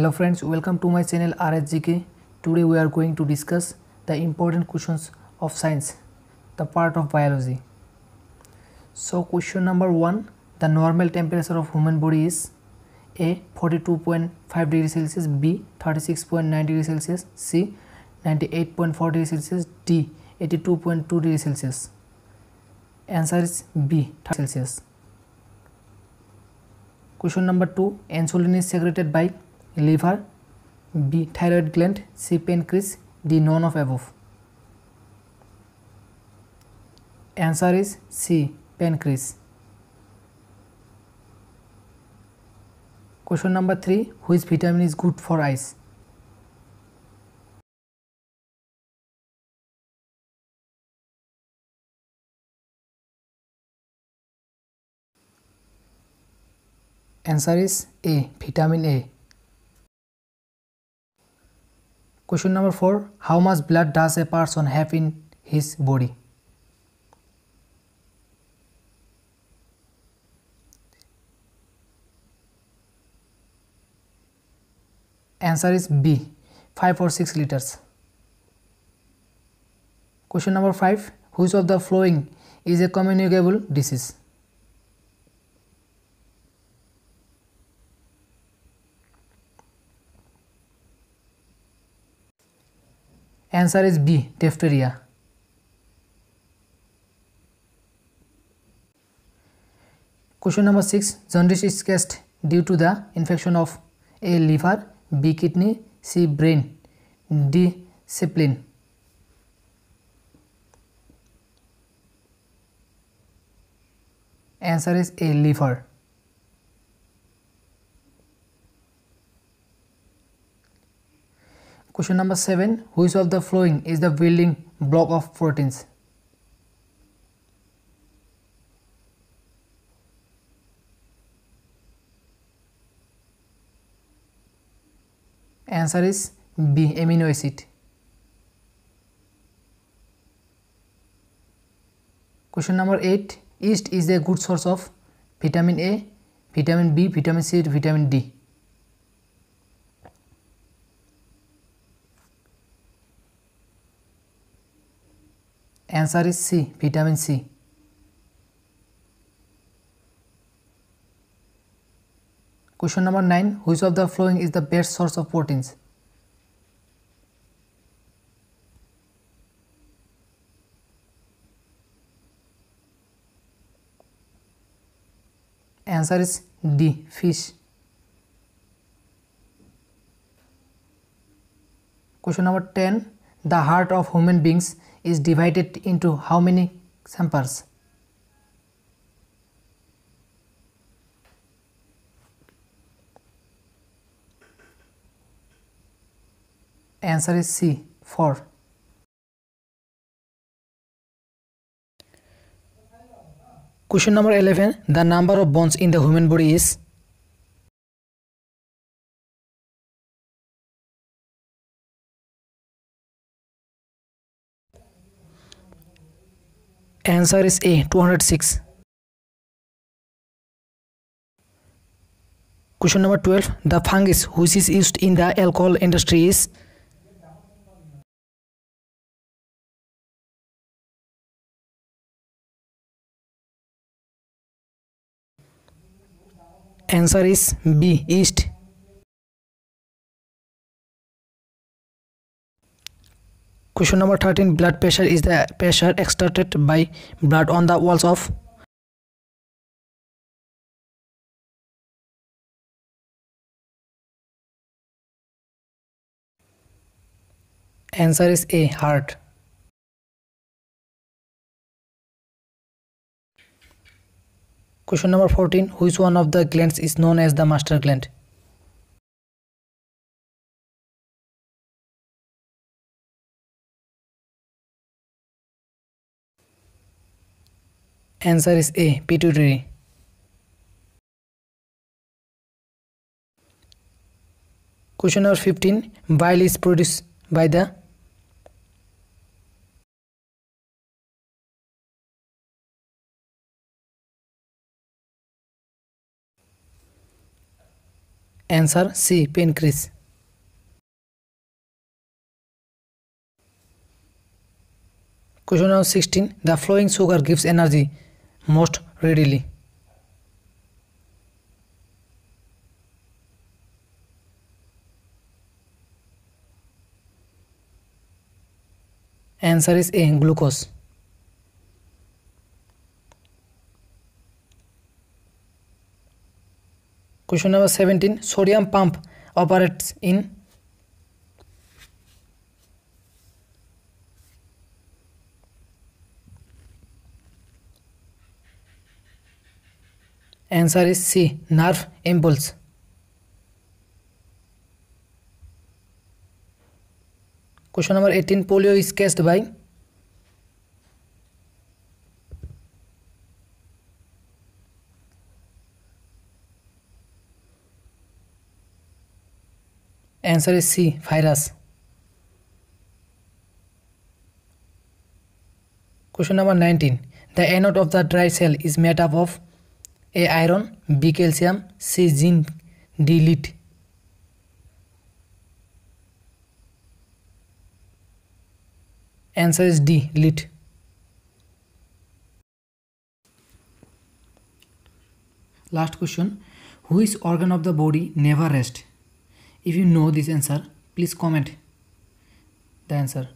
Hello friends, welcome to my channel RSGK. Today we are going to discuss the important questions of science, the part of biology. So question number 1, the normal temperature of human body is A 42.5 degree Celsius, B 36.9 degree Celsius, C 98.4 degree Celsius, D 82.2 degree Celsius. Answer is B Celsius. Question number 2, insulin is secreted by liver, B. Thyroid gland, C. Pancreas, D. None of above. Answer is C. Pancreas. Question number 3. Which vitamin is good for eyes? Answer is A. Vitamin A. Question number 4. How much blood does a person have in his body? Answer is B. 5 or 6 liters. Question number 5. Which of the following is a communicable disease? Answer is B. Diphtheria. Question number 6. Jaundice is caused due to the infection of A. Liver, B. Kidney, C. Brain, D. spleen. Answer is A. Liver. Question number 7. Which of the following is the building block of proteins? Answer is B. Amino acid. Question number 8. Yeast is a good source of vitamin A, vitamin B, vitamin C, vitamin D. Answer is C. Vitamin C. Question number 9. Which of the following is the best source of proteins? Answer is D. Fish. Question number 10. The heart of human beings is divided into how many chambers? Answer is C. 4. Question number 11. The number of bones in the human body is Answer is A 206. Question number 12. The fungus which is used in the alcohol industry is Answer is B yeast. Question number 13 Blood pressure is the pressure exerted by blood on the walls of Answer is A heart. Question number 14 Which one of the glands is known as the master gland? Answer is A. Pituitary. Question number 15. Bile is produced by the Answer C. Pancreas. Question number 16. The flowing sugar gives energy most readily. Answer is A. Glucose. Question number 17. Sodium pump operates in Answer is C. Nerve impulse. Question number 18. Polio is caused by Answer is C. Virus. Question number 19. The anode of the dry cell is made up of A. Iron B. Calcium C. Zinc D. Lead Answer is D. Lead Last question. Which organ of the body never rest? If you know this answer, please comment the answer.